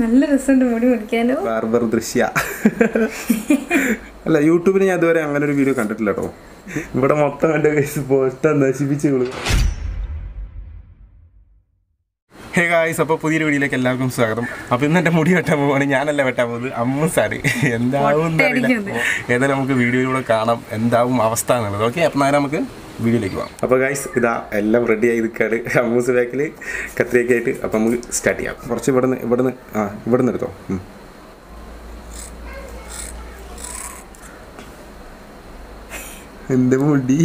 നല്ല രസമുണ്ട് മുടി മുടിക്കാനോ ബാർബർ ദൃശ്യ. അല്ല യൂട്യൂബിൽ ഞാൻ ഇതുവരെ അങ്ങനെ ഒരു വീഡിയോ കണ്ടിട്ടില്ല കേട്ടോ ഇവിടെ മൊത്തം എന്റെ കേസ് പോസ്റ്റ് നശിപ്പിച്ച് കൊടുക്കും ഹേ ഗായ്സ് അപ്പോൾ പുതിയൊരു വീഡിയോയിലേക്ക് എല്ലാവർക്കും സ്വാഗതം. അപ്പോൾ ഇന്ന് എന്റെ മുടി വെട്ടാൻ പോവാണ്. ഞാനല്ല വെട്ടാൻ പോകുന്നത് അമ്മ സാറി. എന്താവും എന്നറിയില്ല. ഏതായാലും നമുക്ക് വീഡിയോയിലൂടെ കാണാം. എന്താവും അവസ്ഥ എന്നുള്ളത്. ഓക്കെ അപ്പം നേരം നമുക്ക് വീഡിയോയിലേക്ക് പോകാം. അപ്പോൾ ഗൈസ് ഇതാ എല്ലാം റെഡി ആയി നിൽക്കാറ് അമ്മൂസ് ബാക്കിൽ കത്തിരിയൊക്കെ ആയിട്ട് അപ്പം നമുക്ക് സ്റ്റാർട്ട് ചെയ്യാം. കുറച്ച് ഇവിടുന്ന് ഇവിടുന്ന് ആ ഇവിടുന്ന് എടുത്തോ. എന്റെ മുടി?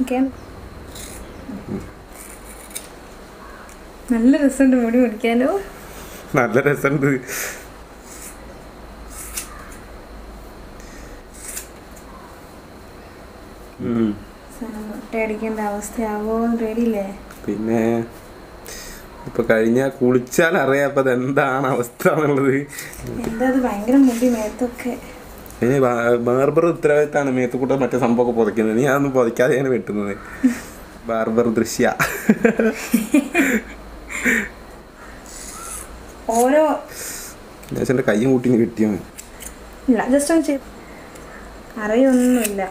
ഓക്കെ നല്ല രസമുണ്ട് മുടി മുടിക്കാനോ നല്ല രസമുണ്ട്. അവസ്ഥയാവോ? പേടിയില്ലേ പിന്നെ ഇപ്പൊ കഴിഞ്ഞ കുളിച്ചാൽ അറിയാം അപ്പൊ എന്താണ് അവസ്ഥ എന്നുള്ളത്. എന്താ അത് ഭയങ്കര മുടി മേത്തൊക്കെ. ഇനി ബാർബർ ഉത്തരവാദിത്താണ്. മേത്തുക്കൂട്ടം മറ്റേ സംഭവമൊക്കെ പുതയ്ക്കുന്നത് നീ അതൊന്നും പുതയ്ക്കാതെയാണ് വെട്ടുന്നത്. ബാർബർ ദൃശ്യ. ഓരോ എന്റെ കയ്യും കൂട്ടി കിട്ടിയോ? ഇല്ല ജസ്റ്റ് ഒന്ന് ചെയ്തു അറിയൊന്നുമില്ല.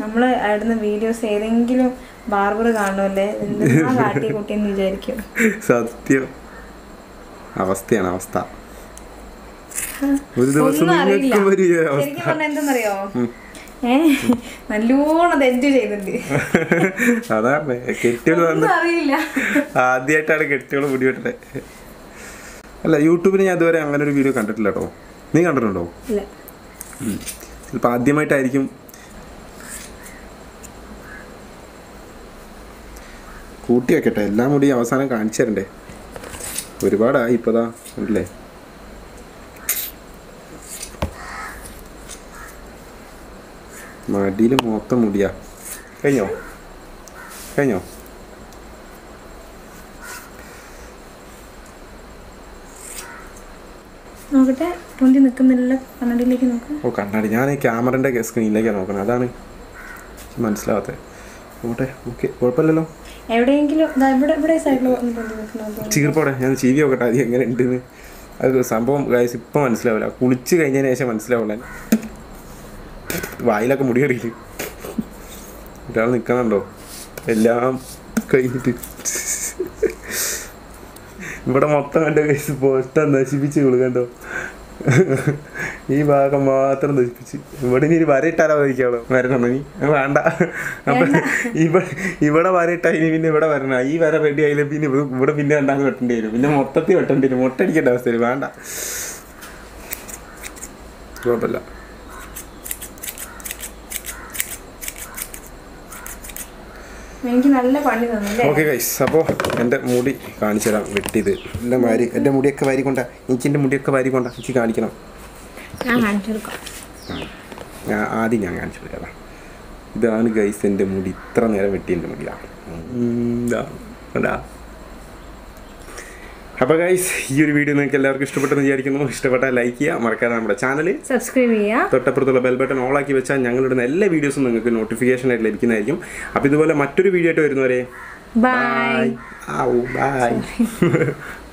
നമ്മൾ അവിടുന്ന് വീഡിയോസ് ഏതെങ്കിലും ബാർബർ കാണുമല്ലേ? കാട്ടി കുട്ടിയെന്ന് വിചാരിക്കും. സത്യം. അവസ്ഥയാണ് അവസ്ഥ. ഒരു ദിവസം എന്തെന്നറിയോ? നല്ലോണം എൻജോയ് ചെയ്തിട്ടുണ്ട് അതാണ് അറിയില്ല. ആദ്യമായിട്ടാണ് കെട്ടിയോൾ മുടി വെട്ടത് അല്ല യൂട്യൂബിൽ ഞാൻ ഇതുവരെ അങ്ങനെ ഒരു വീഡിയോ കണ്ടിട്ടില്ല കേട്ടോ. നീ കണ്ടിട്ടുണ്ടോ? ഇല്ല. ചിലപ്പോൾ ആദ്യമായിട്ടായിരിക്കും. കൂട്ടി വെക്കട്ടെ. എല്ലാം കൂടി അവസാനം കാണിച്ചു തരണ്ടേ. ഒരുപാടായി ഇപ്പതാ അല്ലേ? മടിയിൽ മൊത്തം മുടിയാ. കഴിഞ്ഞോ? കഴിഞ്ഞോ? നോക്കട്ടെ പൊന്തി നിൽക്കുന്നില്ല കണ്ണടിയിലേക്ക് നോക്കാം. ഓ കണ്ണാടി. ഞാൻ ക്യാമറന്റെ സ്ക്രീനിലേക്കാണ് നോക്കുന്നത് അതാണ് മനസ്സിലാവാത്തത് നോട്ടെ ഓക്കെ കുഴപ്പമില്ലല്ലോ? എവിടെയെങ്കിലും ദാ ഇവിടെ ഇവിടെ സൈഡിൽ പൊന്തി നിൽക്കണോ ചീർപ്പോടെ ഞാൻ ചീവി നോക്കട്ടെ അത് എങ്ങനെ ഉണ്ടെന്ന് അത് സംഭവം ഗൈസ് ഇപ്പം മനസ്സിലാവില്ല. കുളിച്ച് കഴിഞ്ഞതിന് ശേഷം മനസ്സിലാവില്ല. വായിലൊക്കെ മുടി കറിയില്ല ഒരാൾ നിൽക്കണുണ്ടോ എല്ലാം കഴിഞ്ഞിട്ട്. ഇവിടെ മൊത്തം കണ്ട കേസ് പോസ്റ്റ നശിപ്പിച്ച് കൊടുക്കണ്ടോ ഈ ഭാഗം മാത്രം നശിപ്പിച്ച്. ഇവിടെ ഇനി ഒരു വരയിട്ടാലോ ചോദിക്കാളോ വരണം നീ വേണ്ട. അപ്പൊ ഇവിടെ ഇവിടെ വരയിട്ടാ ഇനി പിന്നെ ഇവിടെ വരണം. ഈ വര റെഡി ആയില്ല പിന്നെ ഇവിടെ- പിന്നെ രണ്ടാമത് വെട്ടേണ്ടി വരും. പിന്നെ മൊത്തത്തിൽ വെട്ടേണ്ടി വരും. മുട്ടടിക്കേണ്ട അവസ്ഥയിൽ വേണ്ട. കുഴപ്പമില്ല. എനിക്ക് നല്ല പണി ഓക്കെ ഗൈസ് അപ്പോൾ എന്റെ മുടി കാണിച്ചു തരാം വെട്ടിയത്. എന്റെ മാരി എന്റെ മുടിയൊക്കെ വാരി കൊണ്ട എനിക്കെന്റെ മുടിയൊക്കെ വാരി കൊണ്ട എനിക്ക് കാണിക്കണം. ഞാൻ കാണിച്ചു കൊടുക്കാം. ഞാൻ ആദ്യം ഞാൻ കാണിച്ചു കൊടുക്കാം ഇതാണ് ഗൈസ് എന്റെ മുടി. ഇത്ര നേരം വെട്ടിയ എന്റെ മുടിയാണ് അപ്പോൾ ഗൈസ് ഈ ഒരു വീഡിയോ നിങ്ങൾക്ക് എല്ലാവർക്കും ഇഷ്ടപ്പെട്ടെന്ന് വിചാരിക്കുന്നു. ഇഷ്ടപ്പെട്ടാൽ ലൈക്ക് ചെയ്യുക മറക്കാതെ നമ്മുടെ ചാനൽ സബ്സ്ക്രൈബ് ചെയ്യുക. തൊട്ടപ്പുറത്തുള്ള ബെൽ ബട്ടൺ ഓളാക്കി വെച്ചാൽ ഞങ്ങളുടെ എല്ലാ വീഡിയോസും നിങ്ങൾക്ക് നോട്ടിഫിക്കേഷൻ ആയിട്ട് ലഭിക്കുന്നതായിരിക്കും. അപ്പോൾ ഇതുപോലെ മറ്റൊരു വീഡിയോ ആയിട്ട് വരുന്നവരെ ബൈ ഔ ബൈ